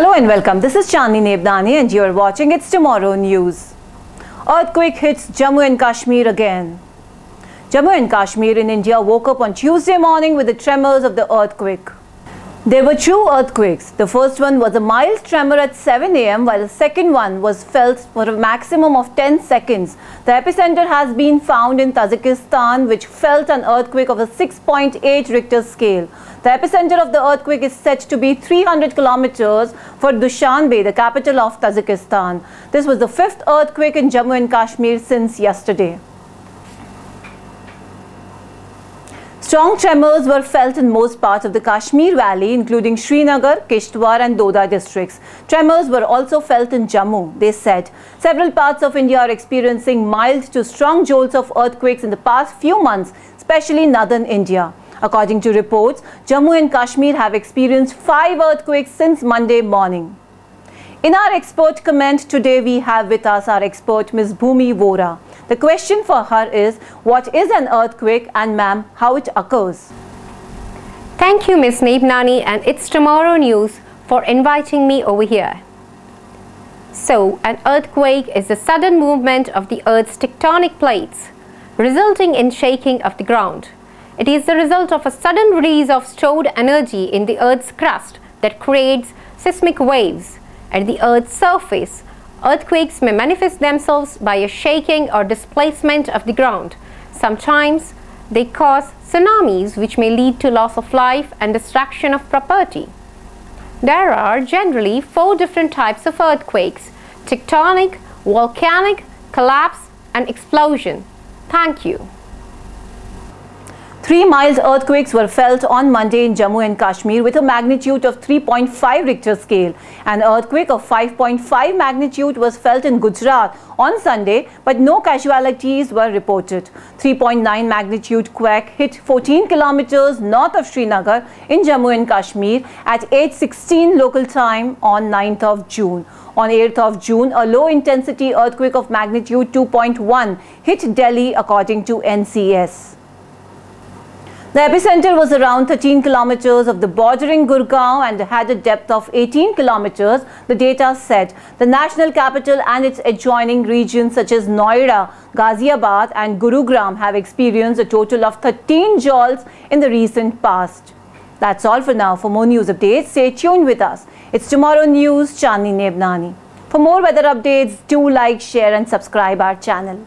Hello and welcome. This is Chandni Nebhnani and you are watching It's Tomorrow News. Earthquake hits Jammu and Kashmir again. Jammu and Kashmir in India woke up on Tuesday morning with the tremors of the earthquake. There were two earthquakes. The first one was a mild tremor at 7 am while the second one was felt for a maximum of 10 seconds. The epicenter has been found in Tajikistan which felt an earthquake of a 6.8 Richter scale. The epicenter of the earthquake is said to be 300 kilometers for Dushanbe, the capital of Tajikistan. This was the fifth earthquake in Jammu and Kashmir since yesterday. Strong tremors were felt in most parts of the Kashmir Valley, including Srinagar, Kishtwar and Doda districts. Tremors were also felt in Jammu, they said. Several parts of India are experiencing mild to strong jolts of earthquakes in the past few months, especially northern India. According to reports, Jammu and Kashmir have experienced five earthquakes since Monday morning. In our expert comment today, we have with us our expert Ms. Bhumi Vora. The question for her is, what is an earthquake and ma'am, how it occurs? Thank you Ms. Nebhnani and It's Tomorrow News for inviting me over here. So, an earthquake is the sudden movement of the Earth's tectonic plates, resulting in shaking of the ground. It is the result of a sudden release of stored energy in the Earth's crust that creates seismic waves. At the Earth's surface, earthquakes may manifest themselves by a shaking or displacement of the ground. Sometimes they cause tsunamis which may lead to loss of life and destruction of property. There are generally four different types of earthquakes tectonic, volcanic, collapse, and explosion. Thank you. Three mild earthquakes were felt on Monday in Jammu and Kashmir with a magnitude of 3.5 Richter scale. An earthquake of 5.5 magnitude was felt in Gujarat on Sunday, but no casualties were reported. 3.9 magnitude quake hit 14 kilometers north of Srinagar in Jammu and Kashmir at 8.16 local time on 9th of June. On 8th of June, a low-intensity earthquake of magnitude 2.1 hit Delhi according to NCS. The epicenter was around 13 kilometers of the bordering Gurgaon and had a depth of 18 kilometers, the data said. The national capital and its adjoining regions such as Noida, Ghaziabad and Gurugram have experienced a total of 13 jolts in the recent past. That's all for now. For more news updates, stay tuned with us. It's Tomorrow News, Chandni Nebhnani. For more weather updates, do like, share and subscribe our channel.